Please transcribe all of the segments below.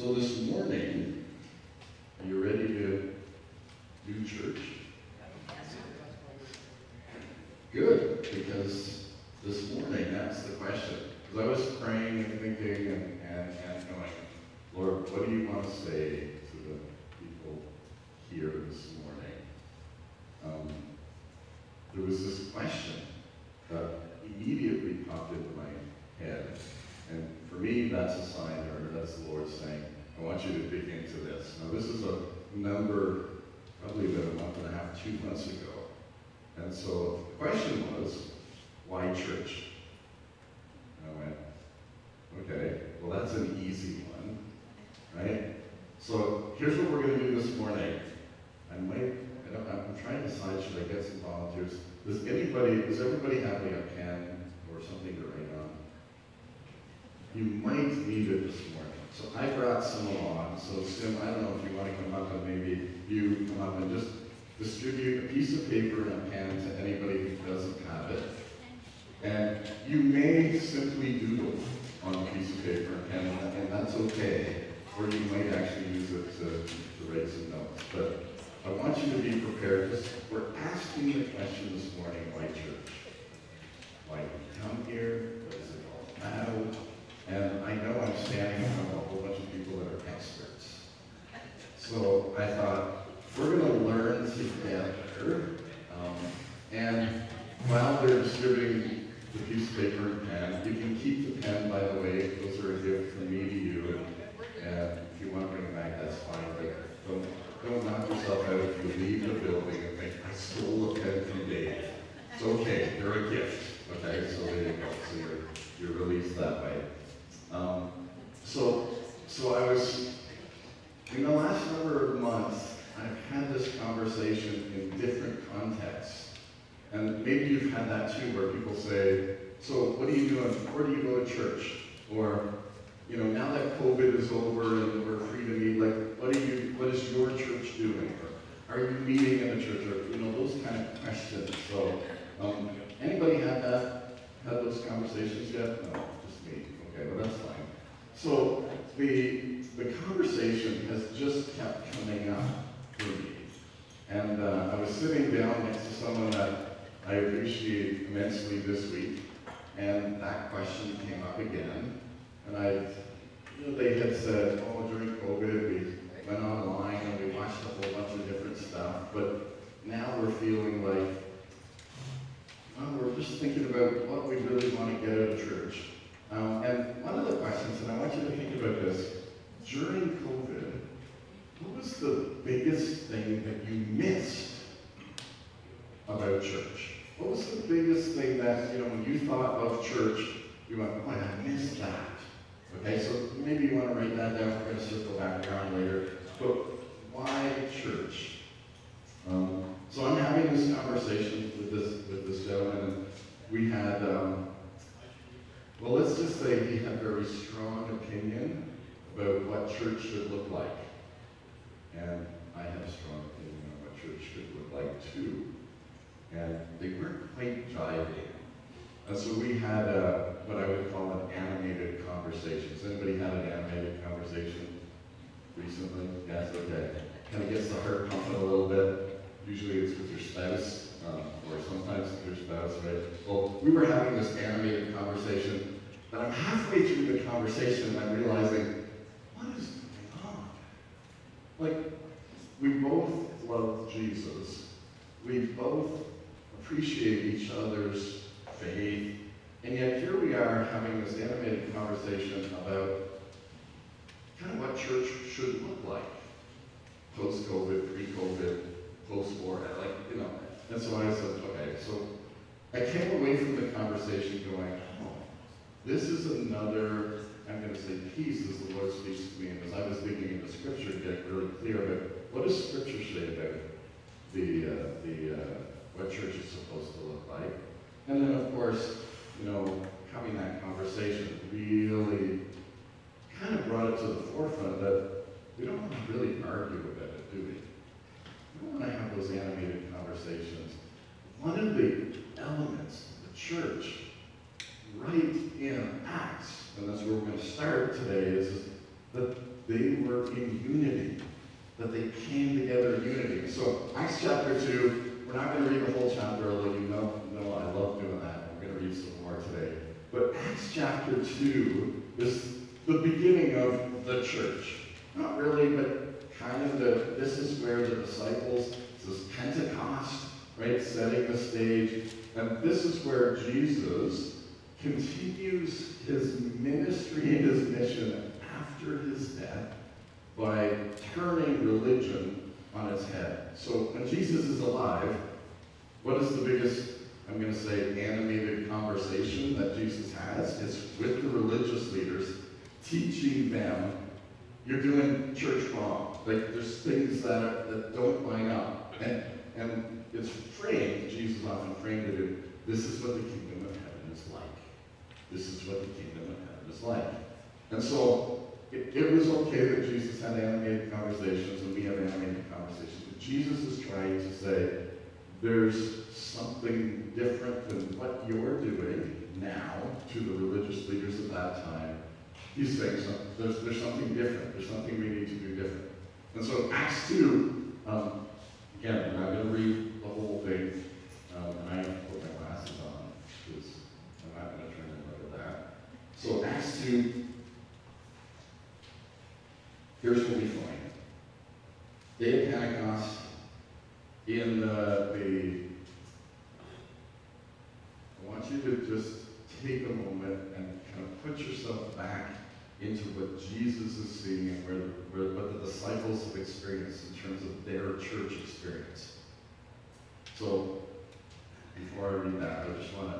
So this morning, are you ready to do church? Good, because this morning, that's the question. Because I was praying and thinking and, and, and going, Lord, what do you want to say to the people here this morning? Um, there was this question that immediately popped into my head. And for me, that's a sign, or that's the Lord saying, I want you to dig into this. Now, this is a number, probably about a month and a half, two months ago. And so the question was, why church? And I went, okay, well, that's easy one, right? So here's what we're going to do this morning. I might, I I'm trying to decide, should I get some volunteers? Does anybody, does everybody have like a pen or something to write on? You might need it this morning. So I brought some along. So Sim, I don't know if you want to come up and maybe you come up and just distribute a piece of paper and a pen to anybody who doesn't have it. And you may simply doodle on a piece of paper and and that's okay. Or you might actually use it to, to write some notes. But I want you to be prepared because we're asking the question this morning, why church? Why do we come here? What is it all about? And I know I'm standing in front of a whole bunch of people that are experts. So I thought, we're going to learn together. Um, and while they're distributing the piece of paper and pen, you can keep the pen, by the way. Those are a gift from me to you. And if you want to bring it back, that's fine. But don't, don't knock yourself out if you leave the building and think, I stole a pen from Dave. It's okay. They're a gift. Okay, so there you go. So you're, you're released that way. Um, so, so I was, in the last number of months, I've had this conversation in different contexts. Maybe you've had that too, where people say, so what are you doing? Where do you go to church? Or, you know, now that COVID is over and we're free to meet, like, what are you, what is your church doing? Or are you meeting in a church? Or, you know, those kind of questions. So, um, anybody had that, had those conversations yet? No, just me. Okay, well, that's fine. So, the, the conversation has just kept coming up for me. And uh, I was sitting down next to someone that I appreciate immensely this week, and that question came up again. And I, you know, they had said, oh, during COVID, we went online and we watched a whole bunch of different stuff, but now we're feeling like, well, we're just thinking about what we really want to get out of church. Um, and one of the questions, and I want you to think about this, during COVID, what was the biggest thing that you missed about church? What was the biggest thing that, you know, when you thought of church, you went, boy, I missed that. Okay, so maybe you want to write that down. We're going to circle back around later. But why church? Um, so I'm having this conversation with this with this gentleman, we had, um, well, let's just say he had a very strong opinion about what church should look like. And I have a strong opinion on what church should look like too. And they weren't quite jiving. And so we had a, what I would call an animated conversation. Has anybody had an animated conversation recently? Yes, okay. Kind of gets the heart pumping a little bit. Usually it's with your spouse, um, or sometimes with your spouse, right? Well, we were having this animated conversation, and I'm halfway through the conversation and I'm realizing, what is going on? Like, we both love Jesus. We both appreciate each other's faith. And yet here we are having this animated conversation about kind of what church should look like. Post-COVID, pre-COVID, post-war, like, you know. And so I said, okay, so I came away from the conversation going, oh, this is another, I'm going to say peace as the Lord speaks to me. And as I was digging into Scripture, getting really clear about what does Scripture say about the, uh, the uh, course, you know, having that conversation really kind of brought it to the forefront that we don't want to really argue about it, do we? We don't want to have those animated conversations. One of the elements of the church, right in Acts, and that's where we're going to start today, is that they were in unity, that they came together in unity. So Acts chapter 2, we're not going to read the whole chapter, although you know, know I love doing that. We're going to read some more today. But Acts chapter 2 is the beginning of the church. Not really, but kind of the, this is where the disciples, this is Pentecost, right, setting the stage. And this is where Jesus continues his ministry and his mission after his death by turning religion on its head. So when Jesus is alive, what is the biggest, I'm going to say, animated conversation that Jesus has? It's with the religious leaders, teaching them, you're doing church wrong. Like there's things that, are, that don't line up. And, and it's framed, Jesus often framed it in, this is what the kingdom of heaven is like. This is what the kingdom of heaven is like. And so it, it was okay that Jesus had animated conversations and we have animated conversations. But Jesus is trying to say, there's something different than what you're doing now to the religious leaders of that time. He's saying something, there's, there's something different. There's something we need to do different. And so Acts 2, um, again, I'm not going to read the whole thing. Um, and I have to put my glasses on because I'm not going to turn into that. So Acts 2, here's what we find. Day of Pentecost, in the, I want you to just take a moment and kind of put yourself back into what Jesus is seeing and where, where, what the disciples have experienced in terms of their church experience. So, before I read that, I just want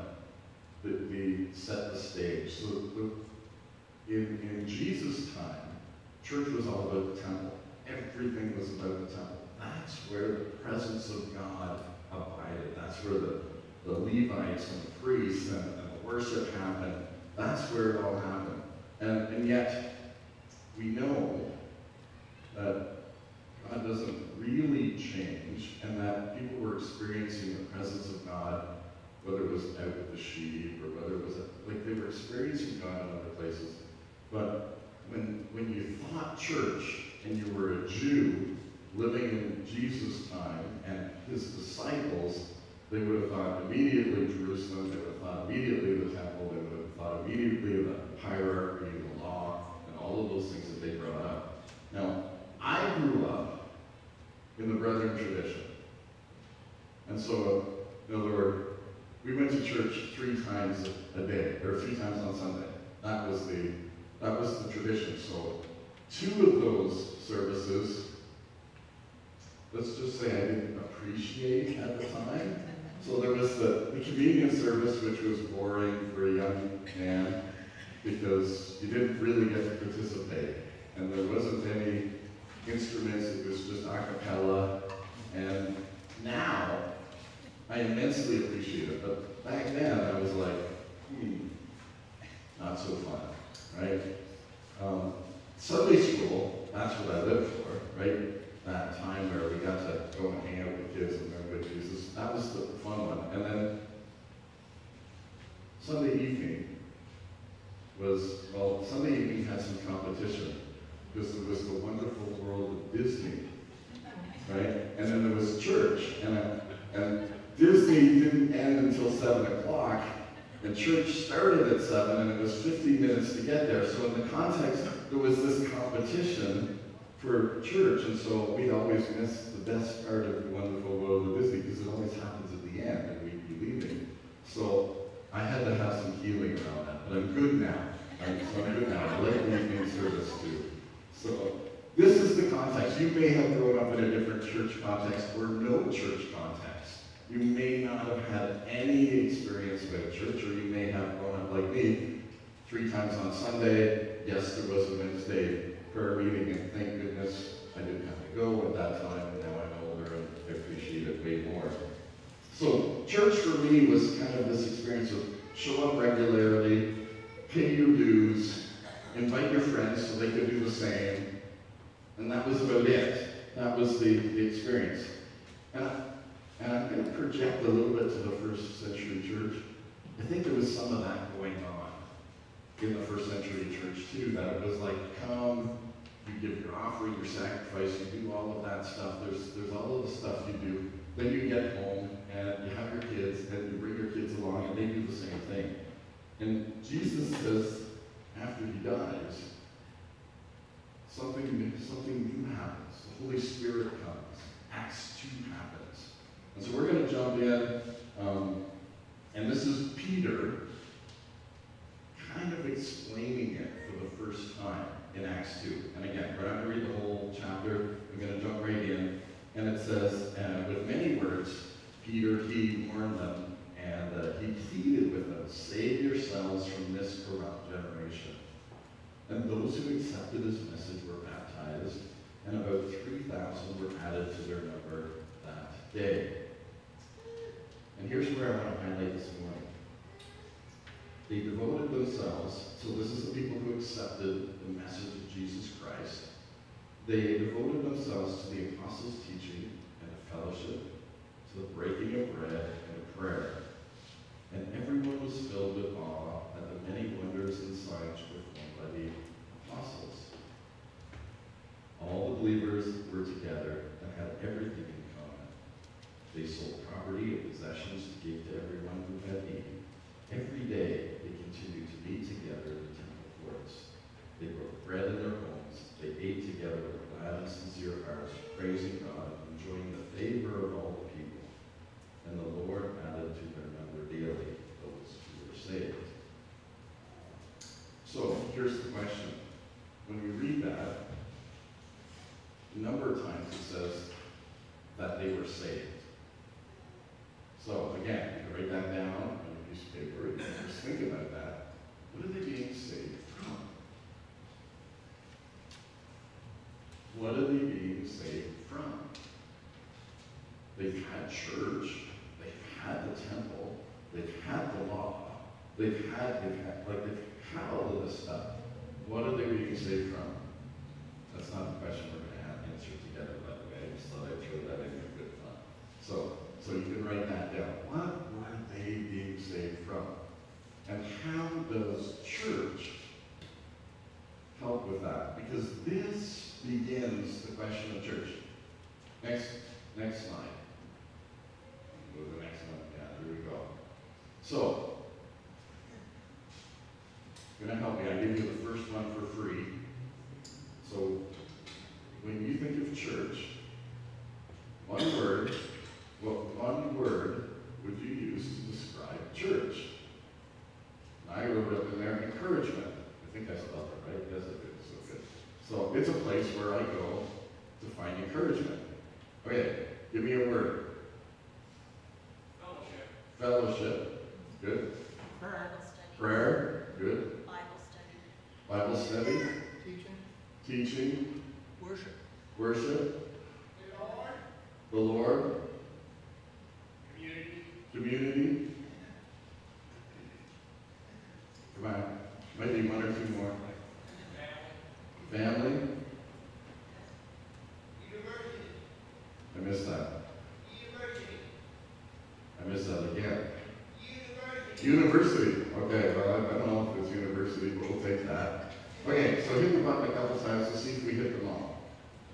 to be, set the stage. So, in, in Jesus' time, church was all about the temple. Everything was about the temple. That's where the presence of God abided. That's where the, the Levites and the priests and, and the worship happened. That's where it all happened. And, and yet, we know that God doesn't really change and that people were experiencing the presence of God, whether it was out with the sheep or whether it was, a, like they were experiencing God in other places. But when, when you thought church and you were a Jew living in Jesus' time and his disciples, they would have thought immediately Jerusalem, they would have thought immediately the temple, they would have thought immediately of the hierarchy, and the law, and all of those things that they brought up. Now, I grew up in the Brethren tradition. And so, in other words, we went to church three times a day, or three times on Sunday. That was the that was the tradition. So two of those services, let's just say I didn't appreciate at the time. So there was the, the communion service, which was boring for a young man because you didn't really get to participate. And there wasn't any instruments, it was just a cappella. And now, I immensely appreciate it. But back then, I was like, hmm, not so fun, right? Um, Sunday school, that's what I lived for, right? That time where we got to go and hang out with kids and learn about Jesus. That was the fun one. And then Sunday evening was, well, Sunday evening had some competition because there was the wonderful world of Disney, right? And then there was church, and, and Disney didn't end until 7 o'clock, and church started at 7, and it was 15 minutes to get there. So in the context, there was this competition for church, and so we'd always miss the best part of the wonderful world of Disney because it always happens at the end, and we'd be leaving. So I had to have some healing around that, but I'm good now. I'm, so I'm good now. I like the evening service too. So this is the context. You may have grown up in a different church context or no church context. You may not have had any experience with church, or you may have grown up like me, three times on Sunday. Yes, there was a Wednesday prayer meeting, and thank goodness I didn't have to go at that time, and now I'm older and I appreciate it way more. So church for me was kind of this experience of show up regularly, pay your dues, invite your friends so they could do the same, and that was about it. That was the, the experience. And, I, and I'm going to project a little bit to the first century church. I think there was some of that going on in the first century church too, that it was like, come, you give your offering, your sacrifice, you do all of that stuff. There's, there's all of the stuff you do. Then you get home and you have your kids and you bring your kids along and they do the same thing. And Jesus says, after he dies, something, something new happens. The Holy Spirit comes. Acts 2 happens. And so we're going to jump in. Um, and this is Peter kind of explaining it for the first time in Acts 2. And again, we're not going to read the whole chapter. We're going to jump right in. And it says, uh, with many words, Peter, he warned them, and uh, he pleaded with them, save yourselves from this corrupt generation. And those who accepted his message were baptized, and about 3,000 were added to their number that day. And here's where I want to highlight this morning. They devoted themselves, so this is the people who accepted the message of Jesus Christ. They devoted themselves to the apostles' teaching and to fellowship, to the breaking of bread and to prayer. And everyone was filled with awe at the many wonders and signs performed by the apostles. All the believers were together and had everything in common. They sold property to give to everyone who had need. Every day they continued to meet together in the temple courts. They broke bread in their homes. They ate together with glad and sincere hearts, praising God, enjoying the favor of all the people. And the Lord added to their number daily those who were saved. So here's the question. When we read that, a number of times it says that they were saved. So again, you can write that down on a piece of paper. You can just think about that. What are they being saved from? What are they being saved from? They've had church, they've had the temple, they've had the law, they've had, they've had, like they've had all of this stuff. What are they being saved from? That's not the question we're going to have answered together, by the way. I just thought I'd throw that in for good fun. So, so you can write that down. What were they being saved from? And how does church help with that? Because this begins the question of church. Next, next slide. Go to the next one. Yeah, here we go. So, going to help you. I give you the first one for free. So, when you think of church, one word, what one word would you use to describe church? I wrote up in there encouragement. I think I spelled it right. Yes, I did. So good. So it's a place where I go to find encouragement. Okay, give me a word. Fellowship. Fellowship. Good. Bible study. Prayer. Good. Bible study. Bible study. Teaching. Teaching. Worship. Worship. The Lord. The Lord. Community. Community. Come on. Might be one or two more. Family. Family. University. I missed that. University. I missed that again. University. Okay, well, I I don't know if it's university, but we'll take that. Okay, so hit the button a couple times to see if we hit them all.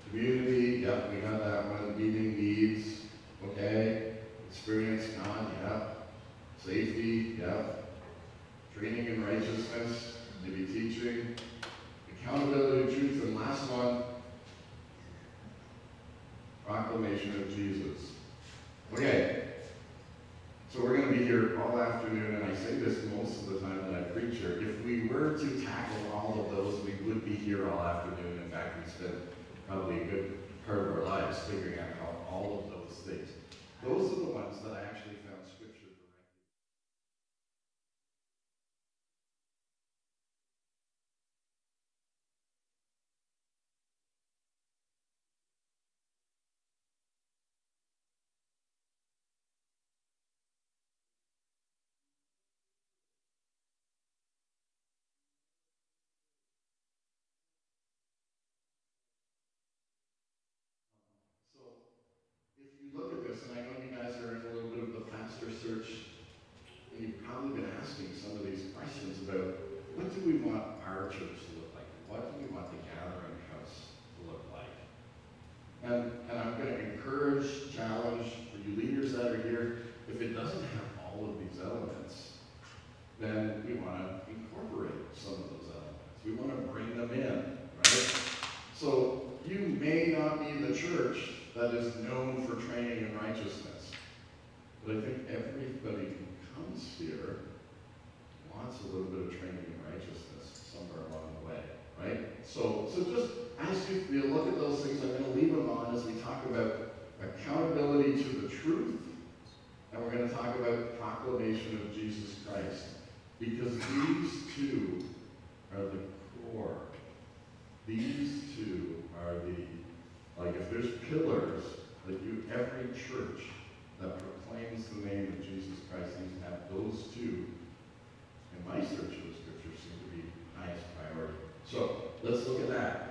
Community, yep, we got that one. Meeting needs, okay. Experience, God, yep. Safety, yep. Training in righteousness, maybe teaching. Accountability, truth, and last one, proclamation of Jesus. Okay, so we're going to be here all afternoon, and I say this most of the time that I preach here. If we were to tackle all of those, we would be here all afternoon. In fact, we spend probably a good part of our lives figuring out how all of those things. Those are the ones that I actually found scripture directly. This, and I know you guys are in a little bit of the pastor search, and you've probably been asking some of these questions about what do we want our church to look like? What do we want the gathering house to look like? And, and I'm going to encourage, challenge for you leaders that are here, if it doesn't have all of these elements, then we want to incorporate some of those elements. We want to bring them in, right? So you may not be the church that is known for training in righteousness, but I think everybody who comes here wants a little bit of training in righteousness somewhere along the way, right? So, so just as you, you look at those things, I'm going to leave them on as we talk about accountability to the truth, and we're going to talk about proclamation of Jesus Christ. Because these two are the core. These two are the, like if there's pillars that you, every church that proclaims the name of Jesus Christ needs to have those two, in my search of the scriptures, seem to be highest priority. So let's look at that.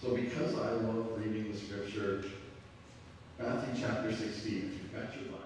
So because I love reading the scripture, Matthew chapter 16, if you've got your Bible.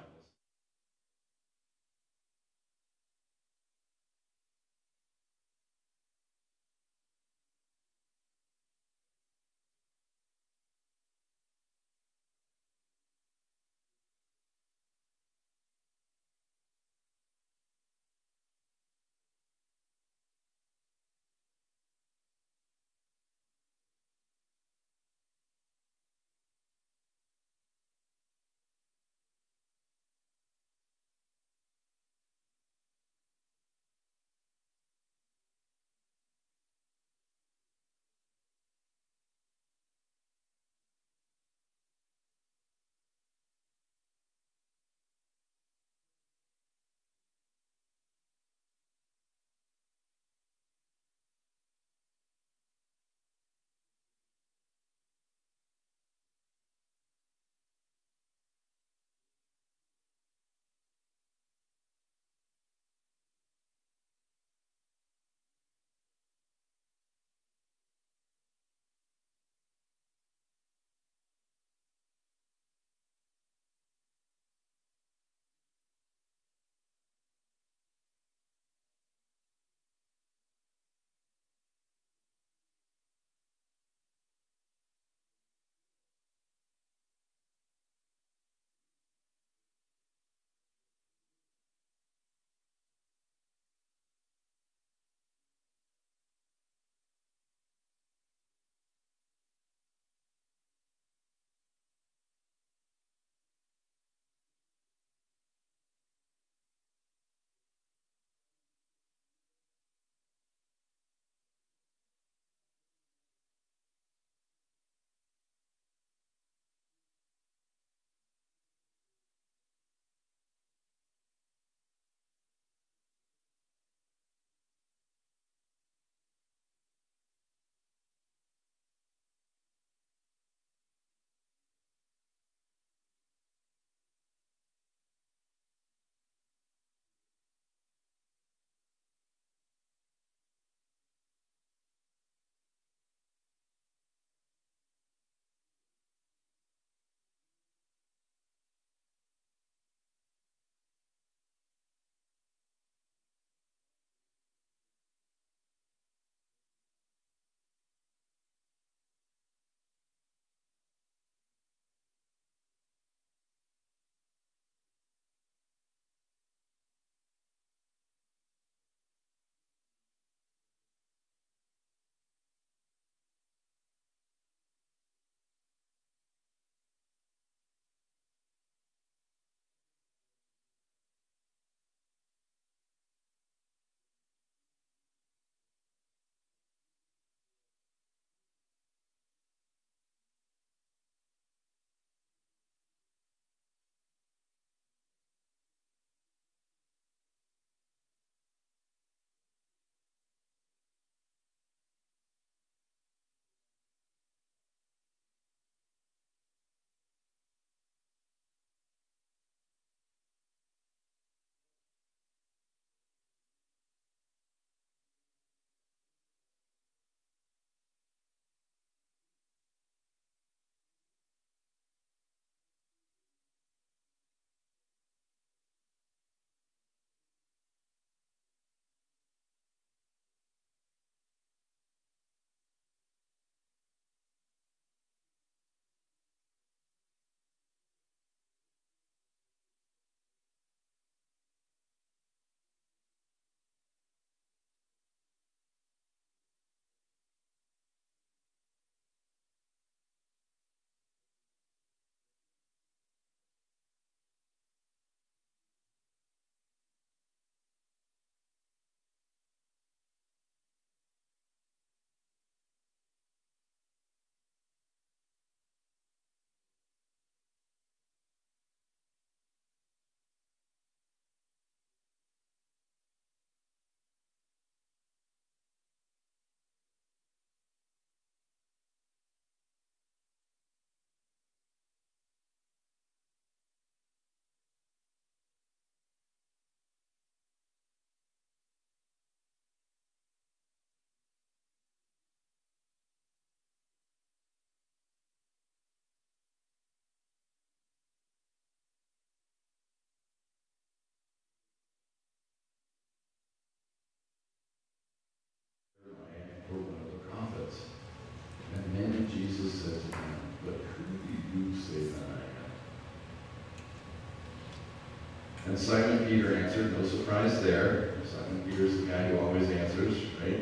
And Simon Peter answered, no surprise there. Simon Peter's the guy who always answers, right?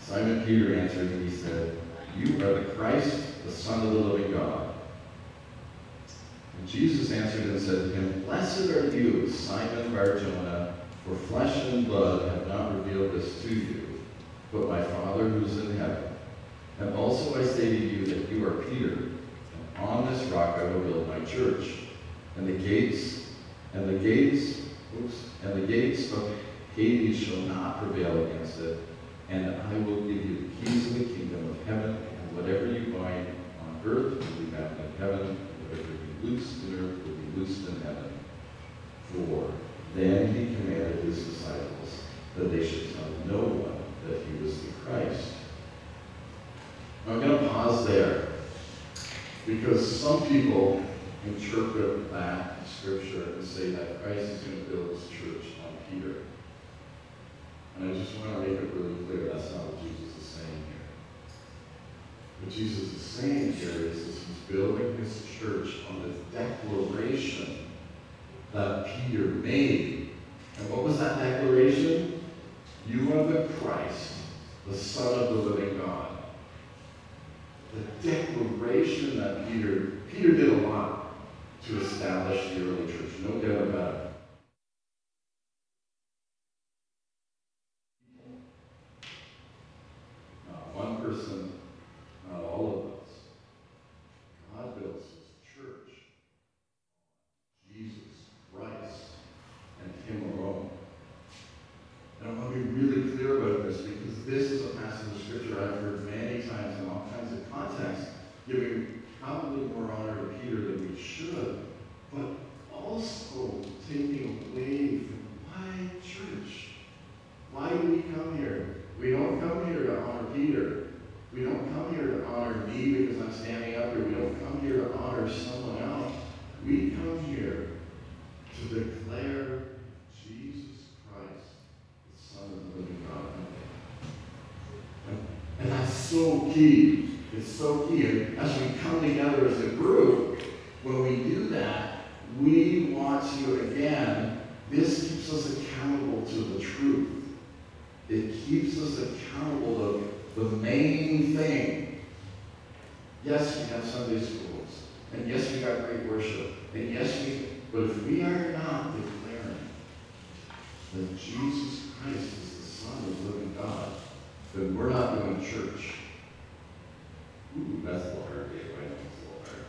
Simon Peter answered and he said, You are the Christ, the Son of the living God. And Jesus answered and said to him, Blessed are you, Simon Barjona, for flesh and blood have not revealed this to you, but my Father who is in heaven. And also I say to you that you are Peter, and on this rock I will build my church, and the gates, and the gates, oops, and the gates of Hades shall not prevail against it, and I will give you the keys of the kingdom of heaven, and whatever you bind on earth will be bound in heaven, and whatever you loose on earth will be loosed in heaven. For then he commanded his disciples that they should tell no one that he was the Christ. I'm going to pause there because some people interpret that scripture and say that Christ is going to build his church on Peter. And I just want to make it really clear that's not what Jesus is saying here. What Jesus is saying here is that he's building his church on the declaration that Peter made. And what was that declaration? You are the Christ, the Son of the living God. The declaration that Peter, Peter did a lot to establish the early church, no doubt about it. Not one person, not all of us. God builds his church. Jesus Christ and him alone. And I want to be really clear about this because this is a passage of scripture I've heard many times in all kinds of contexts, giving probably more honor to Peter than we should, but also taking away from why church? Why do we come here? We don't come here to honor Peter. We don't come here to honor me because I'm standing up here. We don't come here to honor someone else. We come here to declare Jesus Christ, the Son of the living God. And, and that's so key. It's so key. And as we come together as a group, when we do that, we want to, again, this keeps us accountable to the truth. It keeps us accountable to the main thing. Yes, we have Sunday schools. And yes, we got great worship. And yes, we, but if we are not declaring that Jesus Christ is the Son of the living God, then we're not doing church. Ooh, that's a little hard, Dave. I know it's a little hard.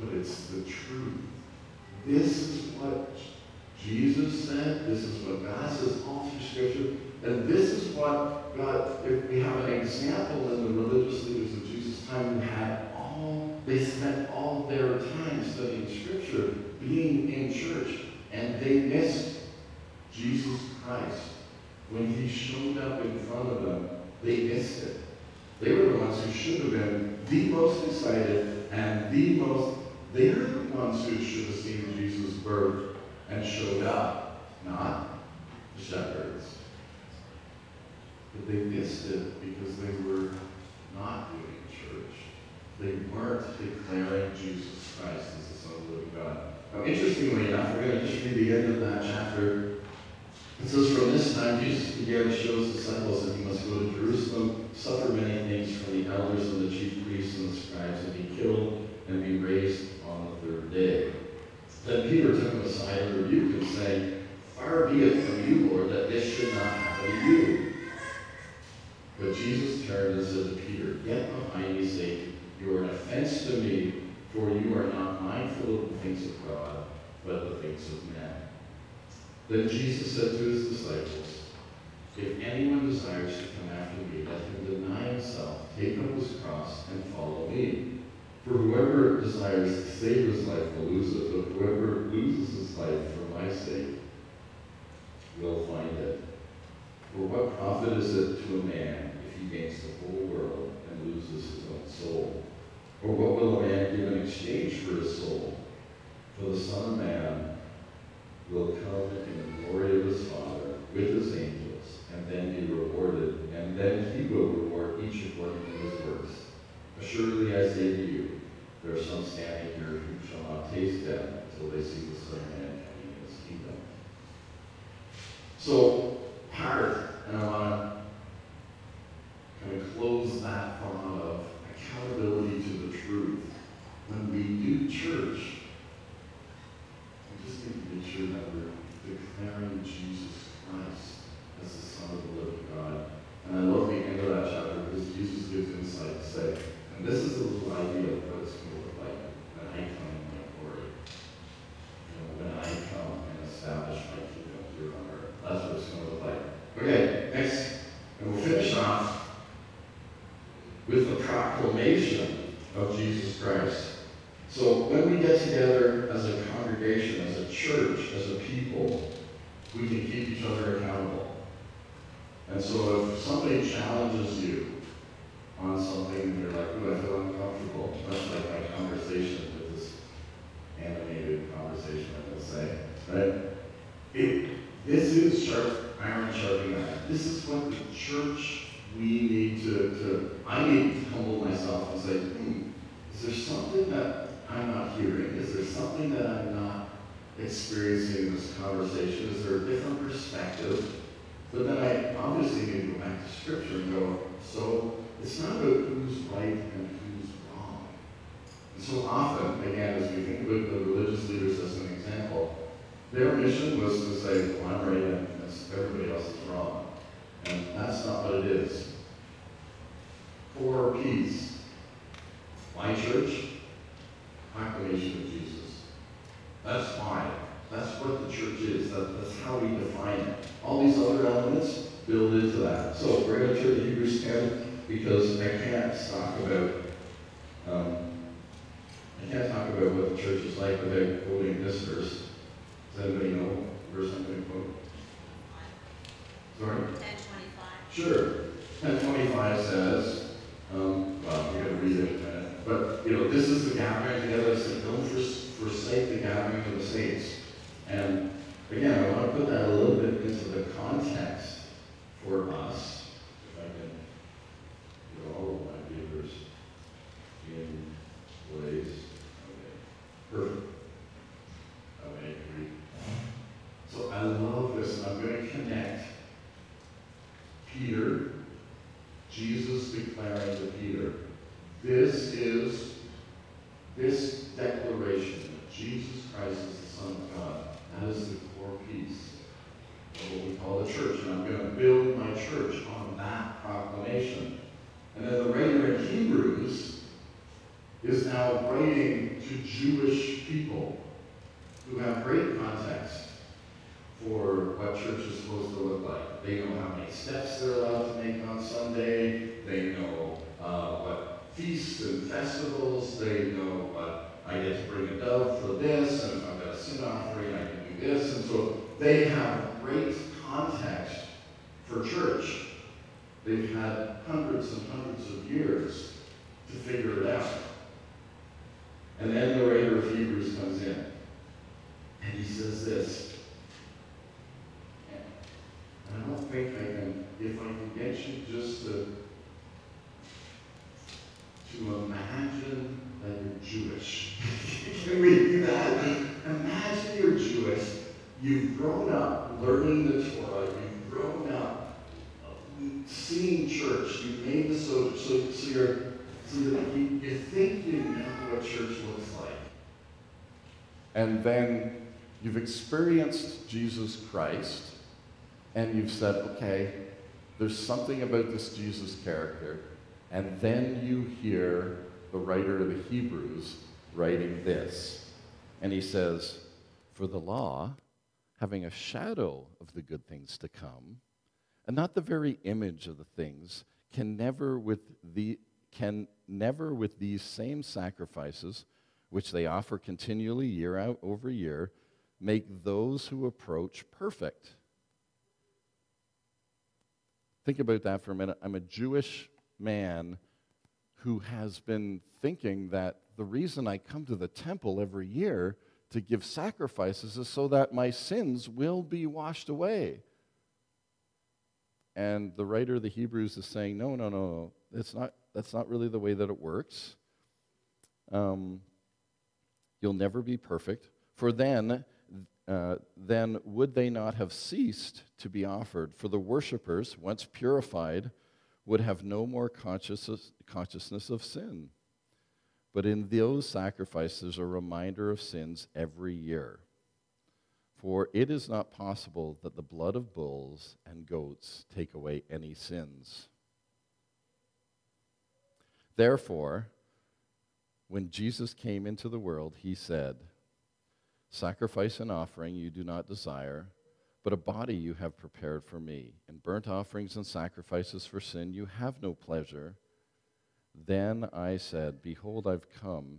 But it's the truth. This what Jesus said. This is what God says all through Scripture. And this is what God, if we have an example in the religious leaders of Jesus' time who had all, they spent all their time studying Scripture, being in church, and they missed Jesus Christ. When he showed up in front of them, they missed it. They were the ones who should have been the most excited and the most, they're the ones who should have seen Jesus' birth and showed up, not the shepherds. But they missed it because they were not doing church. They weren't declaring Jesus Christ as the Son of the living God. Now, interestingly enough, we're going to just read the end of that chapter. It says, From this time, Jesus began to show his disciples that he must go to Jerusalem, suffer many things from the elders and the chief priests and the scribes, and be killed and be raised third day. Then Peter took him aside and rebuked him, saying, Far be it from you, Lord, that this should not happen to you. But Jesus turned and said to Peter, Get behind me, Satan. You are an offense to me, for you are not mindful of the things of God, but the things of men. Then Jesus said to his disciples, If anyone desires to come after me, let him deny himself, take up his cross, and follow me. For whoever desires to save his life will lose it, but whoever loses his life for my sake will find it. For what profit is it to a man if he gains the whole world and loses his own soul? Or what will a man give in exchange for his soul? For the Son of Man will come in the glory of his Father with his angels, and then be rewarded, and then he will reward each according to his works. Assuredly I say to you, there are some standing here who shall not taste death until they see the Son of Man coming in his kingdom. So, part, and I want to kind of close that thought of accountability to the truth. When we do church, we just need to make sure that we're declaring Jesus Christ as the Son of the living God. And I love the end of that chapter because Jesus gives insight to say, and this is little idea of what it's going to look like when I come in my glory. You know, when I come and establish my kingdom here on earth. That's what it's going to look like. Okay, next. And we'll finish with the proclamation of Jesus Christ. So when we get together as a congregation, as a church, as a people, we can keep each other accountable. And so if somebody challenges you on something and you're like, ooh, I feel uncomfortable, much like my conversation with this animated conversation, going to say, right? It, this is sharp, iron sharpening iron. This is what the church, we need to, to, I need to humble myself and say, hmm, is there something that I'm not hearing? Is there something that I'm not experiencing in this conversation? Is there a different perspective? But then I obviously need to go back to Scripture and go, so it's not about who's right and who's wrong. And so often, again, as we think about the religious leaders as an example, their mission was to say, well, I'm right and everybody else is wrong. And that's not what it is. For peace. My church, proclamation of Jesus. That's why. That's what the church is. That, that's how we define it. All these other elements build into that. So we're going to turn to Hebrews 10 because I can't talk about um, I can't talk about what the church is like without quoting this verse. Does anybody know the verse I'm going to quote? Sorry? Sure. 1025 says, um, well, we're going to read it minute, but, you know, this is the gathering together, it says, don't fors- forsake the gathering of the saints. And again, I want to put that a little bit into the context for us, if I can get all of my papers in place. Okay, perfect. Okay, great. So I love this, and I'm going to connect Peter, Jesus declaring to Peter, this is, this declaration that Jesus Christ is the Son of God, that is the core piece of what we call the church. And I'm going to build my church on that proclamation. And then the writer in Hebrews is now writing to Jewish people who have great context for what church is supposed to look like. They know how many steps they're allowed to make on Sunday. They know uh, what feasts and festivals. They know what I get to bring a dove for this, and if I've got a sin offering, I can do this. And so they have great context for church. They've had hundreds and hundreds of years to figure it out. And then the writer of Hebrews comes in, and he says this. And I don't think I can, if I can get you just to, to imagine that you're Jewish. can we do that? Imagine you're Jewish. You've grown up learning the Torah. You've grown up uh, seeing church. You've made the so so, so you're so you, you think you know what church looks like. And then you've experienced Jesus Christ and you've said, okay, there's something about this Jesus character. And then you hear the writer of the Hebrews writing this. And he says, For the law, having a shadow of the good things to come, and not the very image of the things, can never with the can never with these same sacrifices, which they offer continually year out over year, make those who approach perfect. Think about that for a minute. I'm a Jewish man who has been thinking that the reason I come to the temple every year to give sacrifices is so that my sins will be washed away. And the writer of the Hebrews is saying, no, no, no, no. It's not, that's not really the way that it works. Um, you'll never be perfect. For then, uh, then would they not have ceased to be offered? For the worshippers, once purified, would have no more consciousness, consciousness of sin. But in those sacrifices, a reminder of sins every year. For it is not possible that the blood of bulls and goats take away any sins. Therefore, when Jesus came into the world, he said, Sacrifice and offering you do not desire, but a body you have prepared for me. In burnt offerings and sacrifices for sin you have no pleasure. Then I said, Behold, I've come.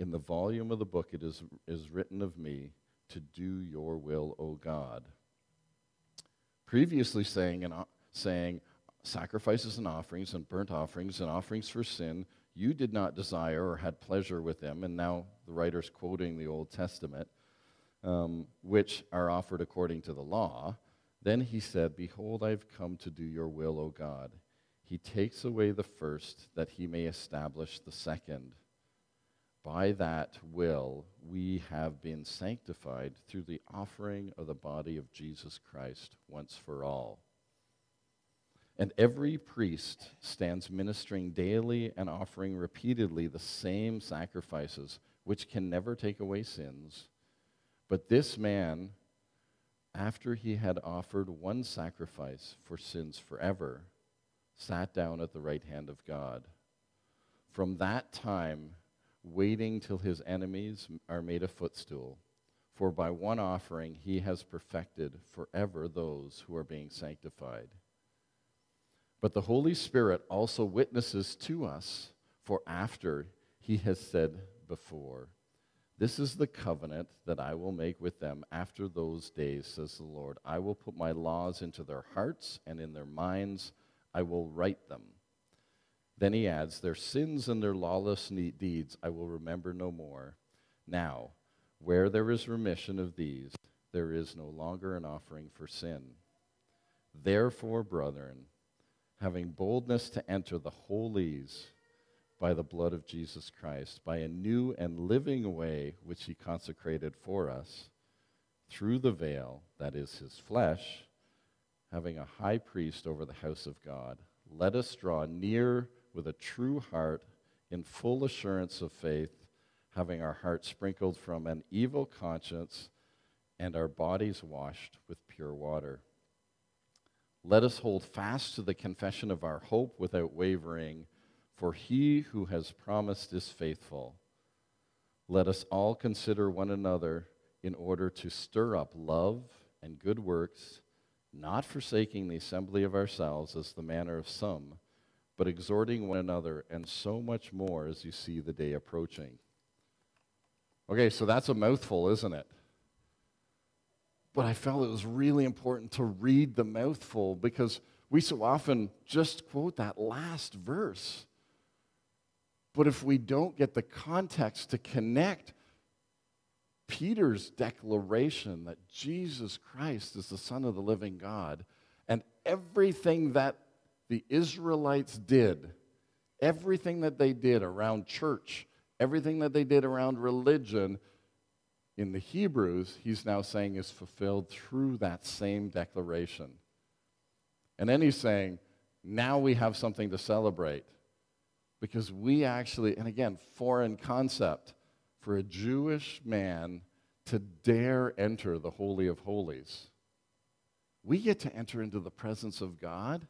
In the volume of the book it is, is written of me to do your will, O God. Previously saying, and, saying, sacrifices and offerings and burnt offerings and offerings for sin you did not desire or had pleasure with them, and now the writer's quoting the Old Testament, um, which are offered according to the law. Then he said, Behold, I've come to do your will, O God. He takes away the first, that he may establish the second. By that will, we have been sanctified through the offering of the body of Jesus Christ once for all. And every priest stands ministering daily and offering repeatedly the same sacrifices, which can never take away sins. But this man, after he had offered one sacrifice for sins forever, sat down at the right hand of God. From that time, waiting till his enemies are made a footstool. For by one offering he has perfected forever those who are being sanctified. But the Holy Spirit also witnesses to us, for after he has said before, This is the covenant that I will make with them after those days, says the Lord. I will put my laws into their hearts, and in their minds I will write them. Then he adds, Their sins and their lawless deeds I will remember no more. Now, where there is remission of these, there is no longer an offering for sin. Therefore, brethren, having boldness to enter the holies by the blood of Jesus Christ, by a new and living way which he consecrated for us through the veil, that is his flesh, having a high priest over the house of God. Let us draw near with a true heart in full assurance of faith, having our hearts sprinkled from an evil conscience and our bodies washed with pure water. Let us hold fast to the confession of our hope without wavering, for he who has promised is faithful. Let us all consider one another in order to stir up love and good works, not forsaking the assembly of ourselves as the manner of some, but exhorting one another, and so much more as you see the day approaching. Okay, so that's a mouthful, isn't it? But I felt it was really important to read the mouthful because we so often just quote that last verse. But if we don't get the context to connect Peter's declaration that Jesus Christ is the Son of the living God and everything that the Israelites did, everything that they did around church, everything that they did around religion, in the Hebrews, he's now saying is fulfilled through that same declaration. And then he's saying, now we have something to celebrate. Because we actually, and again, foreign concept for a Jewish man to dare enter the Holy of Holies. We get to enter into the presence of God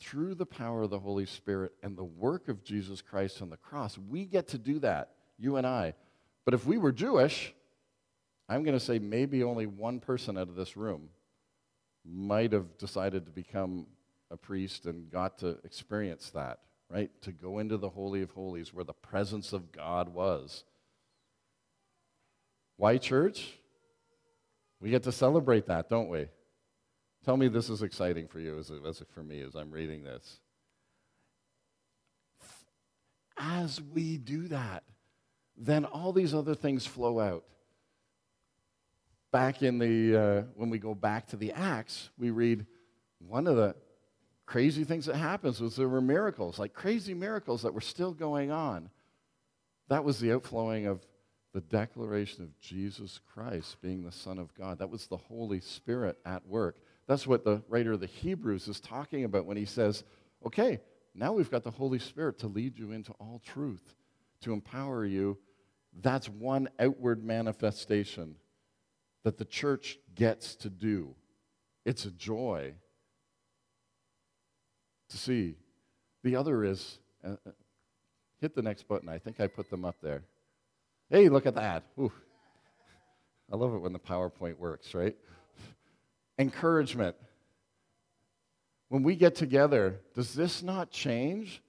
through the power of the Holy Spirit and the work of Jesus Christ on the cross. We get to do that, you and I. But if we were Jewish, I'm going to say maybe only one person out of this room might have decided to become a priest and got to experience that, right? To go into the Holy of Holies where the presence of God was. Why church? We get to celebrate that, don't we? Tell me this is exciting for you as, as for me as I'm reading this. As we do that, then all these other things flow out. Back in the, uh, when we go back to the Acts, we read one of the crazy things that happens was there were miracles, like crazy miracles that were still going on. That was the outflowing of the the declaration of Jesus Christ being the Son of God. That was the Holy Spirit at work. That's what the writer of the Hebrews is talking about when he says, okay, now we've got the Holy Spirit to lead you into all truth, to empower you. That's one outward manifestation that the church gets to do. It's a joy to see. The other is, uh, uh, hit the next button. I think I put them up there. Hey, look at that. Ooh. I love it when the PowerPoint works, right? Encouragement. When we get together, does this not change?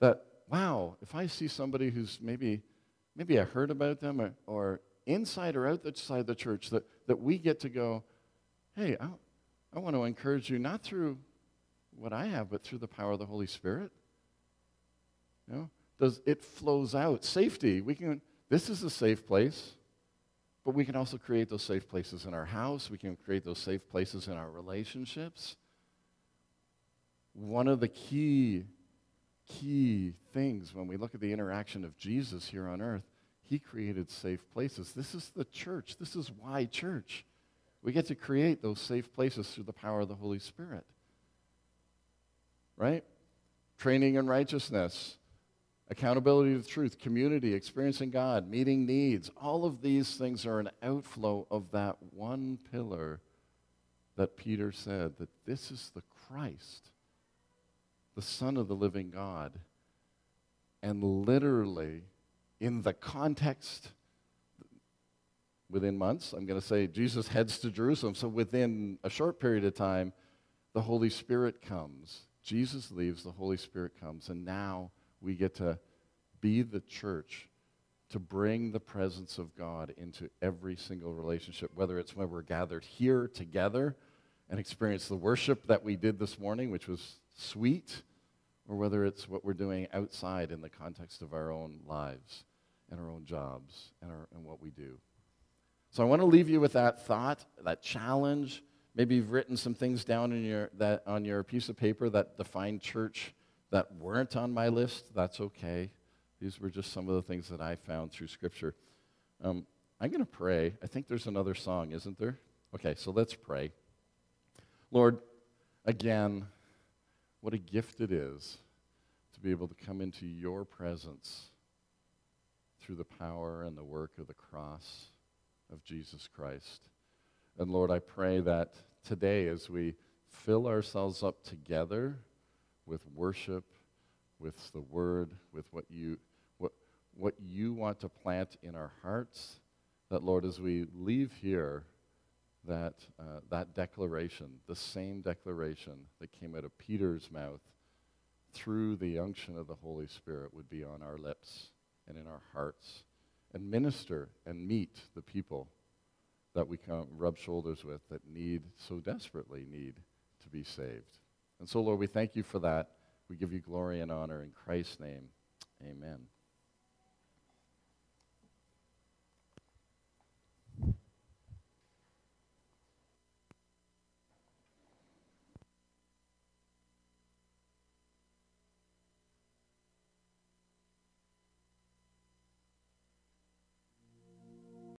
That, wow, if I see somebody who's maybe, maybe I heard about them or, or inside or outside the church, that, that we get to go, hey, I, I want to encourage you not through what I have, but through the power of the Holy Spirit. You know, does it flows out? Safety. We can. This is a safe place, but we can also create those safe places in our house. We can create those safe places in our relationships. One of the key, key things when we look at the interaction of Jesus here on earth, he created safe places. This is the church. This is why church. We get to create those safe places through the power of the Holy Spirit. Right? Training in righteousness, accountability to truth, community, experiencing God, meeting needs. All of these things are an outflow of that one pillar that Peter said that this is the Christ, the Son of the living God. And literally, in the context, within months, I'm going to say Jesus heads to Jerusalem. So within a short period of time, the Holy Spirit comes. Jesus leaves, the Holy Spirit comes. And now we get to be the church to bring the presence of God into every single relationship, whether it's when we're gathered here together and experience the worship that we did this morning, which was sweet, or whether it's what we're doing outside in the context of our own lives and our own jobs and, our, and what we do. So I want to leave you with that thought, that challenge. Maybe you've written some things down in your, that, on your piece of paper that define church that weren't on my list. That's okay. These were just some of the things that I found through Scripture. Um, I'm going to pray. I think there's another song, isn't there? Okay, so let's pray. Lord, again, what a gift it is to be able to come into your presence through the power and the work of the cross of Jesus Christ. And Lord, I pray that today, as we fill ourselves up together with worship, with the word, with what you, what, what you want to plant in our hearts, that, Lord, as we leave here, that, uh, that declaration, the same declaration that came out of Peter's mouth through the unction of the Holy Spirit would be on our lips and in our hearts and minister and meet the people that we can rub shoulders with that need, so desperately need, to be saved. And so, Lord, we thank you for that. We give you glory and honor in Christ's name. Amen.